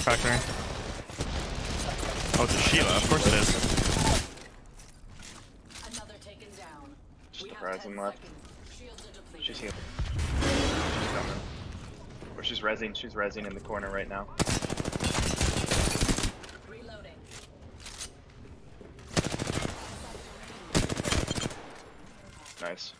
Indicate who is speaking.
Speaker 1: factory. Oh, it's a Sheila. Of course it is.
Speaker 2: Another taken down.
Speaker 3: Just
Speaker 2: We
Speaker 3: horizon left. She's healing. She's coming. Or she's rezzing. She's rezzing in the corner right now.
Speaker 2: Reloading.
Speaker 3: Nice.